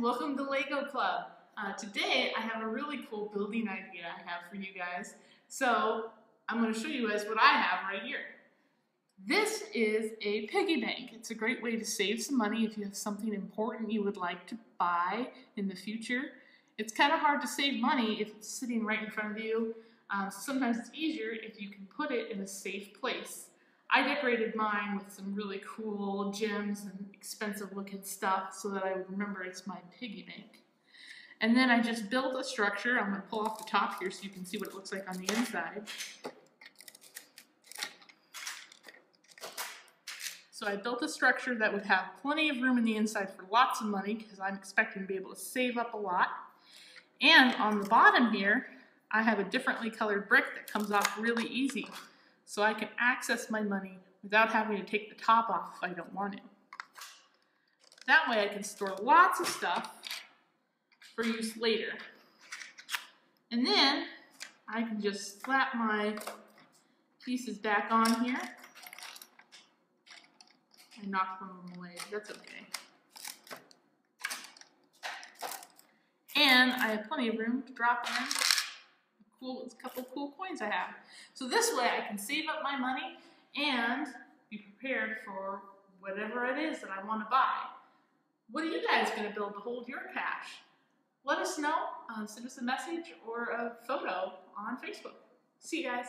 welcome to Lego Club. Uh, today I have a really cool building idea I have for you guys. So I'm going to show you guys what I have right here. This is a piggy bank. It's a great way to save some money if you have something important you would like to buy in the future. It's kind of hard to save money if it's sitting right in front of you. Um, so sometimes it's easier if you can put it in a safe place. I decorated mine with some really cool gems and expensive looking stuff so that I would remember it's my piggy bank. And then I just built a structure. I'm going to pull off the top here so you can see what it looks like on the inside. So I built a structure that would have plenty of room in the inside for lots of money because I'm expecting to be able to save up a lot. And on the bottom here, I have a differently colored brick that comes off really easy so I can access my money without having to take the top off if I don't want to. That way I can store lots of stuff for use later. And then I can just slap my pieces back on here. I knocked one of them away, that's okay. And I have plenty of room to drop in cool, a couple cool coins I have. So this way I can save up my money and be prepared for whatever it is that I want to buy. What are you guys going to build to hold your cash? Let us know. Send us a message or a photo on Facebook. See you guys.